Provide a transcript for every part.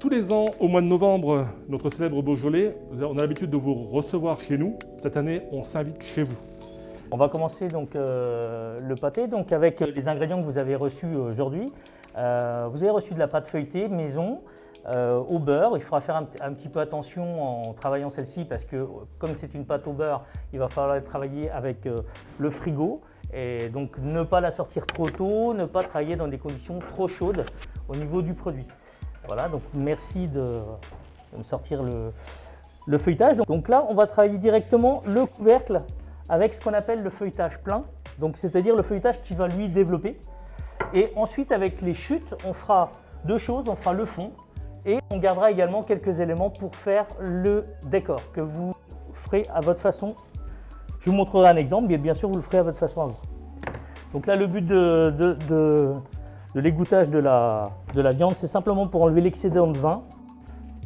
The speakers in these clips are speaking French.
tous les ans, au mois de novembre, notre célèbre Beaujolais, on a l'habitude de vous recevoir chez nous. Cette année, on s'invite chez vous. On va commencer donc euh, le pâté donc avec les ingrédients que vous avez reçus aujourd'hui. Euh, vous avez reçu de la pâte feuilletée maison euh, au beurre. Il faudra faire un, un, petit peu attention en travaillant celle-ci parce que comme c'est une pâte au beurre, il va falloir travailler avec le frigo. Et donc ne pas la sortir trop tôt, ne pas travailler dans des conditions trop chaudes au niveau du produit. Voilà, donc merci de, me sortir le, feuilletage. Donc là, on va travailler directement le couvercle avec ce qu'on appelle le feuilletage plein, donc c'est-à-dire le feuilletage qui va lui développer. Et ensuite, avec les chutes, on fera deux choses, on fera le fond et on gardera également quelques éléments pour faire le décor que vous ferez à votre façon. Je vous montrerai un exemple, mais bien sûr, vous le ferez à votre façon à vous. Donc là, le but de, l'égouttage de la, de la viande, c'est simplement pour enlever l'excédent de vin,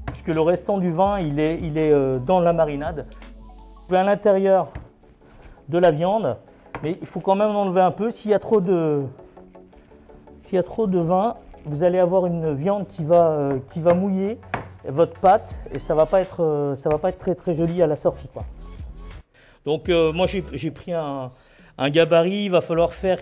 puisque le restant du vin, il est, euh, dans la marinade. À l'intérieur de la viande, mais il faut quand même en enlever un peu. S'il y a trop de, y a trop de vin, vous allez avoir une viande qui va, euh, mouiller votre pâte et ça va euh, va pas être très joli à la sortie. Donc moi j'ai pris un, un, gabarit, il va falloir faire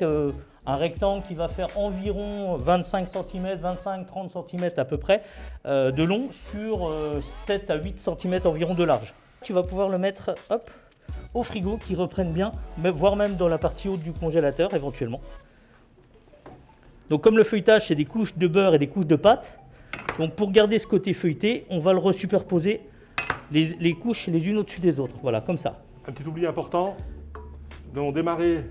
un rectangle qui va faire environ 25 cm, 25-30 cm à peu près euh, de long sur 7 euh, à 8 cm environ de large. Tu vas pouvoir le mettre hop, au frigo qui reprenne bien, voire même dans la partie haute du congélateur éventuellement. Donc comme le feuilletage c'est des couches de beurre et des couches de pâte, donc pour garder ce côté feuilleté, on va le resuperposer les, les couches les unes au-dessus des autres, voilà comme ça. Un petit oubli important, nous avons démarré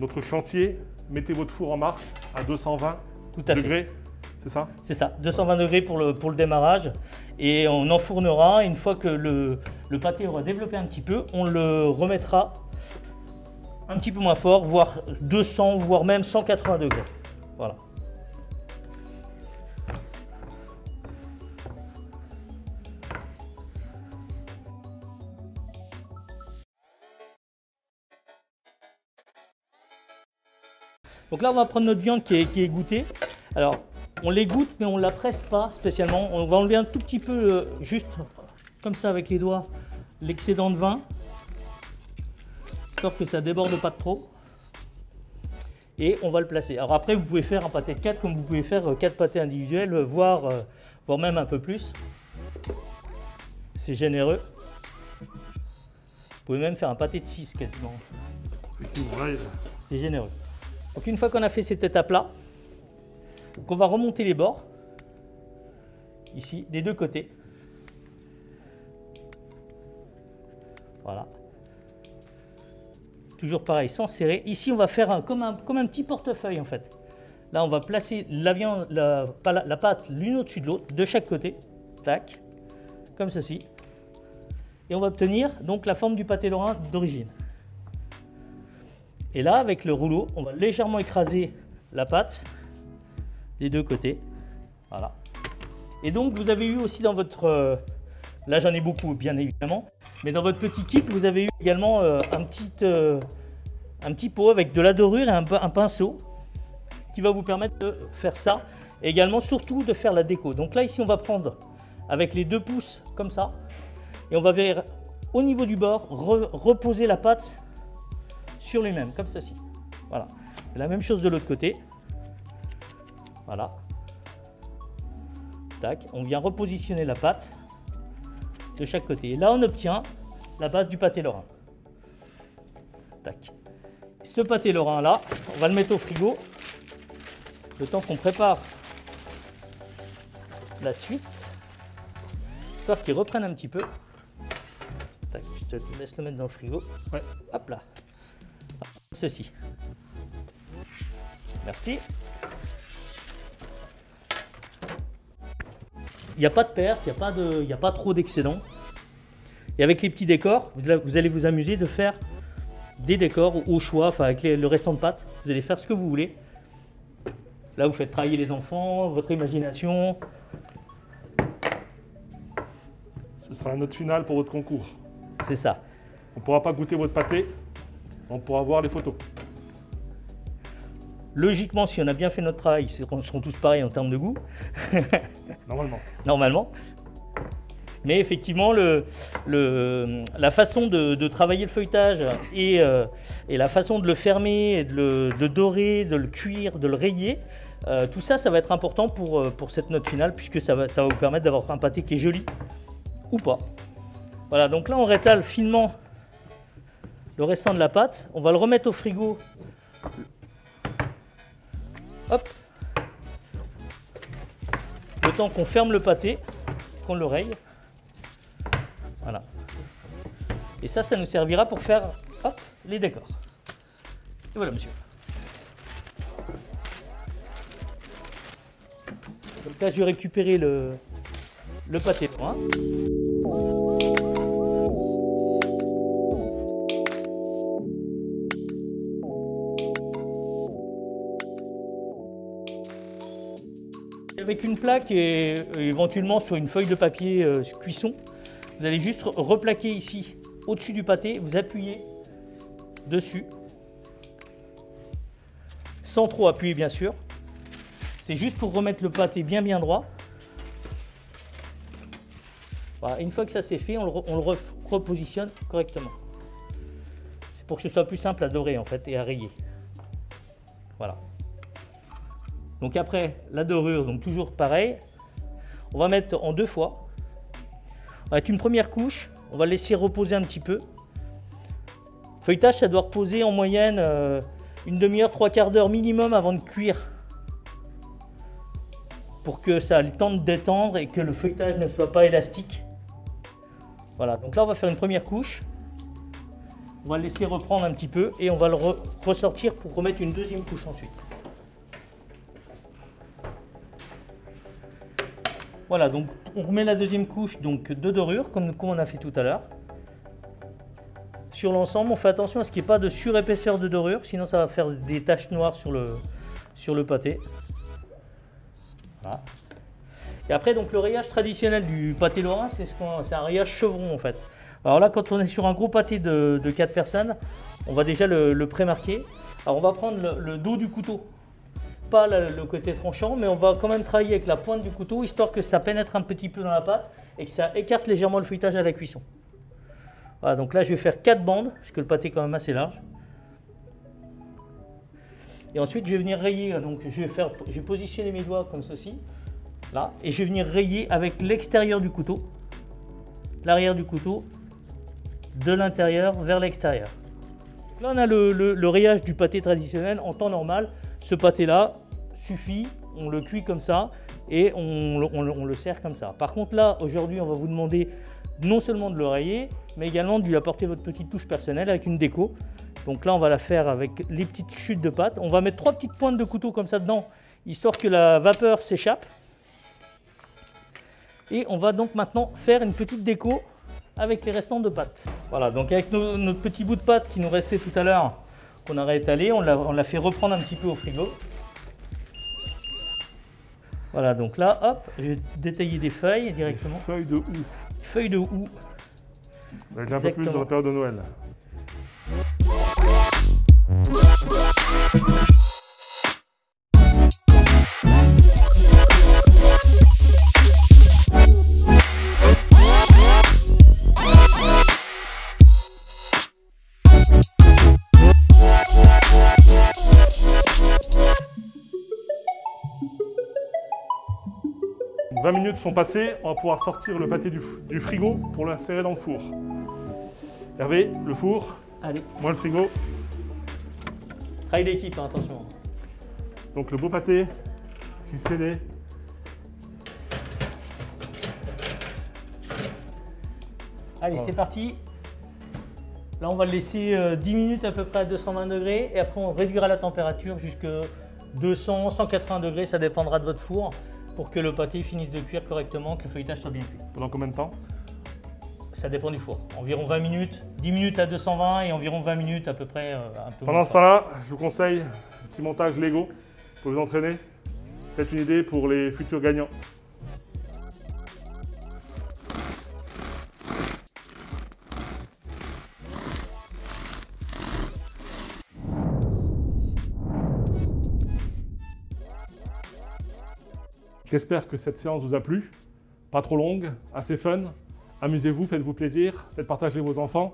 notre chantier mettez votre four en marche à 220 Tout à degrés. C'est ça? C'est ça, 220 degrés pour le, pour le démarrage. Et on enfournera, une fois que le, le pâté aura développé un petit peu, on le remettra un petit peu moins fort, voire 200, voire même 180 degrés. Voilà. Donc là, on va prendre notre viande qui est, qui goûtée. Alors, on l'égoutte, mais on ne la presse pas spécialement. On va enlever un tout petit peu, euh, juste comme ça avec les doigts, l'excédent de vin. Histoire que ça déborde pas trop. Et on va le placer. Alors après, vous pouvez faire un pâté de 4 comme vous pouvez faire 4 euh, pâtés individuels, euh, voire, voire même un peu plus. C'est généreux. Vous pouvez même faire un pâté de 6 quasiment. C'est généreux. Donc une fois qu'on a fait cette étape-là, on va remonter les bords, ici, des deux côtés. Voilà. Toujours pareil, sans serrer. Ici, on va faire un, comme, un, petit portefeuille en fait. Là, on va placer la pâte l'une au-dessus de l'autre, de chaque côté. Tac, comme ceci. Et on va obtenir donc la forme du pâté lorrain d'origine. Et là, avec le rouleau, on va légèrement écraser la pâte des deux côtés. Voilà. Et donc, vous avez eu aussi dans votre... Euh, là, j'en ai beaucoup, bien évidemment. Mais dans votre petit kit, vous avez eu également euh, un, petit, euh, un petit pot avec de la dorure et un, pinceau qui va vous permettre de faire ça. Et également, surtout, de faire la déco. Donc là, ici, on va prendre avec les deux pouces, comme ça. Et on va vers, au niveau du bord, reposer la pâte sur lui-même, comme ceci. Voilà. la même chose de l'autre côté. Voilà. Tac. On vient repositionner la pâte de chaque côté. Et là, on obtient la base du pâté lorrain. Tac. Ce pâté lorrain là, on va le mettre au frigo. Le temps qu'on prépare la suite, histoire qu'il reprenne un petit peu. Tac, je te laisse le mettre dans le frigo. Ouais. Hop là ceci. Merci. Il n'y a pas de perte, il n'y a, pas de, a pas trop d'excédent. Et avec les petits décors, vous allez vous amuser de faire des décors au choix, enfin avec le restant de pâte. Vous allez faire ce que vous voulez. Là, vous faites travailler les enfants, votre imagination. Ce sera la note finale pour votre concours. C'est ça. On ne pourra pas goûter votre pâté, on pourra voir les photos. Logiquement, si on a bien fait notre travail, ils seront tous pareils en termes de goût. Normalement. Normalement. Mais effectivement, le, la façon de, travailler le feuilletage euh, et, la façon de le fermer, de le dorer, de le cuire, de le rayer, euh, tout ça, ça va être important pour, euh, pour cette note finale puisque ça va, ça va vous permettre d'avoir un pâté qui est joli ou pas. Voilà, donc là on rétale finement le restant de la pâte. On va le remettre au frigo. Hop. Le temps qu'on ferme le pâté, qu'on le raye. Voilà. Et ça, ça nous servira pour faire les décors. Et voilà, monsieur. Donc là, je vais récupérer le, pâté. Avec une plaque et éventuellement sur une feuille de papier euh, cuisson, vous allez juste replaquer ici au-dessus du pâté, vous appuyez dessus, sans trop appuyer bien sûr. C'est juste pour remettre le pâté bien bien droit. Une fois que ça c'est fait, on le, repositionne correctement. C'est pour que ce soit plus simple à dorer en fait et à rayer. Voilà. Donc après la dorure, donc toujours pareil, on va mettre en deux fois. On va mettre une première couche, on va laisser reposer un petit peu. Feuilletage, ça doit reposer en moyenne euh, une demi-heure, trois quarts d'heure minimum avant de cuire pour que ça ait le temps de détendre et que le feuilletage ne soit pas élastique. Voilà, donc là on va faire une première couche. On va le laisser reprendre un petit peu et on va le ressortir pour remettre une deuxième couche ensuite. Voilà, donc on remet la deuxième couche donc de dorure comme, on a fait tout à l'heure. Sur l'ensemble, on fait attention à ce qu'il n'y ait pas de surépaisseur de dorure, sinon ça va faire des taches noires sur le, le pâté. Et après, donc le rayage traditionnel du pâté lorrain, c'est ce un rayage chevron en fait. Alors là, quand on est sur un gros pâté de, 4 personnes, on va déjà le, pré-marquer. Alors on va prendre le, dos du couteau, pas le, côté tranchant, mais on va quand même travailler avec la pointe du couteau, histoire que ça pénètre un petit peu dans la pâte et que ça écarte légèrement le feuilletage à la cuisson. Voilà, donc là je vais faire 4 bandes, puisque le pâté est quand même assez large. Et ensuite je vais venir rayer, donc je vais, faire, je vais positionner mes doigts comme ceci là, et je vais venir rayer avec l'extérieur du couteau, l'arrière du couteau, de l'intérieur vers l'extérieur. Là, on a le, rayage du pâté traditionnel en temps normal. Ce pâté-là suffit, on le cuit comme ça et on, le sert comme ça. Par contre, là, aujourd'hui, on va vous demander non seulement de le rayer, mais également de lui apporter votre petite touche personnelle avec une déco. Donc là, on va la faire avec les petites chutes de pâte. On va mettre trois petites pointes de couteau comme ça dedans, histoire que la vapeur s'échappe. Et on va donc maintenant faire une petite déco avec les restants de pâte. Voilà, donc avec notre petit bout de pâte qui nous restait tout à l'heure, qu'on a réétalé, on l'a fait reprendre un petit peu au frigo. Voilà, donc là, hop, je vais détailler des feuilles directement. feuilles de houx. Feuilles de houx. Avec un peu plus dans la période de Noël. Minutes sont passées, on va pouvoir sortir le pâté du, frigo pour l'insérer dans le four. Hervé, le four. Allez. Moi le frigo. Travail d'équipe, hein, attention. Donc le beau pâté qui scellé. Allez, c'est parti. Là, on va le laisser 10 euh, minutes à peu près à 220 degrés et après on réduira la température jusqu'à 200, 180 degrés, ça dépendra de votre four pour que le pâté finisse de cuire correctement, que le feuilletage soit bien cuit. Pendant combien de temps? Ça dépend du four. Environ 20 minutes, 10 minutes à 220 et environ 20 minutes à peu près. Euh, un peu Pendant ce temps-là, je vous conseille un petit montage Lego pour vous entraîner. Faites une idée pour les futurs gagnants. J'espère que cette séance vous a plu. Pas trop longue, assez fun. Amusez-vous, faites-vous plaisir, faites partager vos enfants.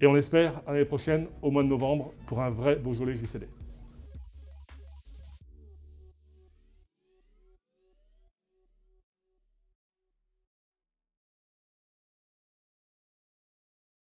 Et on espère l'année prochaine, au mois de novembre, pour un vrai Beaujolais JCD.